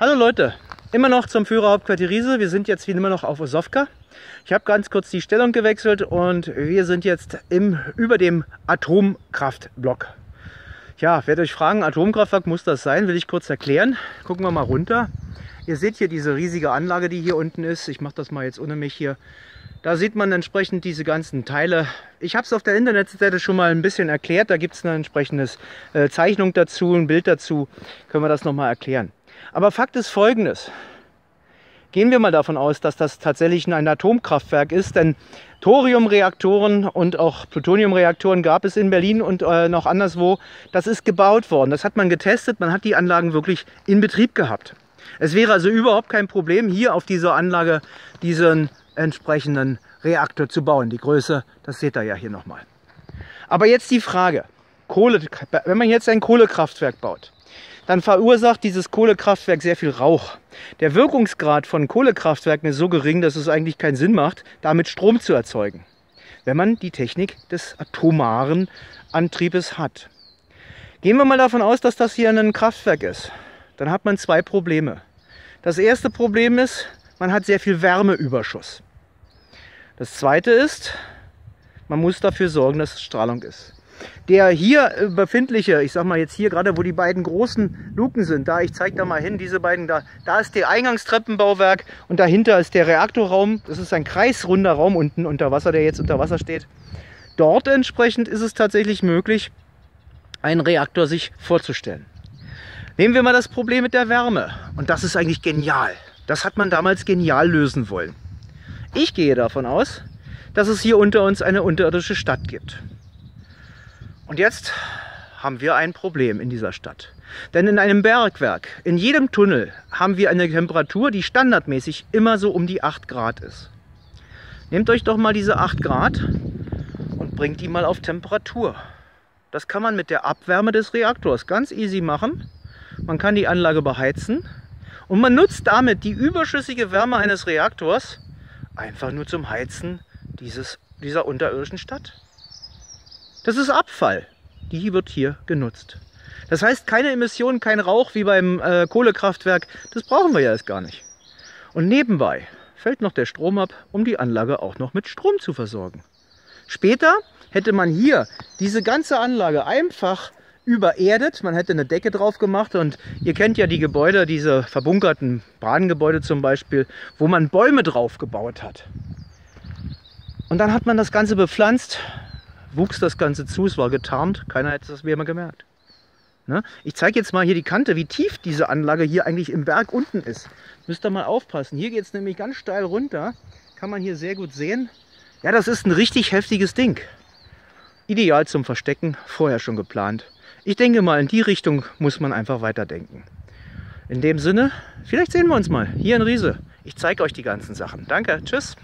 Hallo Leute, immer noch zum Führerhauptquartier Riese. Wir sind jetzt wie immer noch auf Osowka. Ich habe ganz kurz die Stellung gewechselt und wir sind jetzt im, über dem Atomkraftblock. Ja, werdet euch fragen, Atomkraftwerk muss das sein, will ich kurz erklären. Gucken wir mal runter. Ihr seht hier diese riesige Anlage, die hier unten ist. Ich mache das mal jetzt ohne mich hier. Da sieht man entsprechend diese ganzen Teile. Ich habe es auf der Internetseite schon mal ein bisschen erklärt. Da gibt es eine entsprechende äh, Zeichnung dazu, ein Bild dazu. Können wir das nochmal erklären. Aber Fakt ist folgendes. Gehen wir mal davon aus, dass das tatsächlich ein Atomkraftwerk ist, denn Thoriumreaktoren und auch Plutoniumreaktoren gab es in Berlin und äh, noch anderswo. Das ist gebaut worden. Das hat man getestet. Man hat die Anlagen wirklich in Betrieb gehabt. Es wäre also überhaupt kein Problem, hier auf dieser Anlage diesen entsprechenden Reaktor zu bauen. Die Größe, das seht ihr ja hier nochmal. Aber jetzt die Frage, Kohle, wenn man jetzt ein Kohlekraftwerk baut, dann verursacht dieses Kohlekraftwerk sehr viel Rauch. Der Wirkungsgrad von Kohlekraftwerken ist so gering, dass es eigentlich keinen Sinn macht, damit Strom zu erzeugen, wenn man die Technik des atomaren Antriebes hat. Gehen wir mal davon aus, dass das hier ein Kraftwerk ist. Dann hat man zwei Probleme. Das erste Problem ist, man hat sehr viel Wärmeüberschuss. Das zweite ist, man muss dafür sorgen, dass es Strahlung ist. Der hier äh, befindliche, ich sag mal jetzt hier gerade, wo die beiden großen Luken sind, da, ich zeige da mal hin, diese beiden da, da ist der Eingangstreppenbauwerk und dahinter ist der Reaktorraum. Das ist ein kreisrunder Raum unten unter Wasser, der jetzt unter Wasser steht. Dort entsprechend ist es tatsächlich möglich, einen Reaktor sich vorzustellen. Nehmen wir mal das Problem mit der Wärme. Und das ist eigentlich genial. Das hat man damals genial lösen wollen. Ich gehe davon aus, dass es hier unter uns eine unterirdische Stadt gibt. Und jetzt haben wir ein Problem in dieser Stadt. Denn in einem Bergwerk, in jedem Tunnel, haben wir eine Temperatur, die standardmäßig immer so um die 8 Grad ist. Nehmt euch doch mal diese 8 Grad und bringt die mal auf Temperatur. Das kann man mit der Abwärme des Reaktors ganz easy machen. Man kann die Anlage beheizen und man nutzt damit die überschüssige Wärme eines Reaktors einfach nur zum Heizen dieses, dieser unterirdischen Stadt. Das ist Abfall. Die wird hier genutzt. Das heißt, keine Emissionen, kein Rauch wie beim äh, Kohlekraftwerk. Das brauchen wir ja erst gar nicht. Und nebenbei fällt noch der Strom ab, um die Anlage auch noch mit Strom zu versorgen. Später hätte man hier diese ganze Anlage einfach übererdet. Man hätte eine Decke drauf gemacht und ihr kennt ja die Gebäude, diese verbunkerten Bahngebäude zum Beispiel, wo man Bäume drauf gebaut hat. Und dann hat man das Ganze bepflanzt wuchs das Ganze zu, es war getarnt, keiner hätte das mehr gemerkt. Ne? Ich zeige jetzt mal hier die Kante, wie tief diese Anlage hier eigentlich im Berg unten ist. Müsst ihr mal aufpassen. Hier geht es nämlich ganz steil runter. Kann man hier sehr gut sehen. Ja, das ist ein richtig heftiges Ding. Ideal zum Verstecken, vorher schon geplant. Ich denke mal, in die Richtung muss man einfach weiterdenken. In dem Sinne, vielleicht sehen wir uns mal hier in Riese. Ich zeige euch die ganzen Sachen. Danke, tschüss.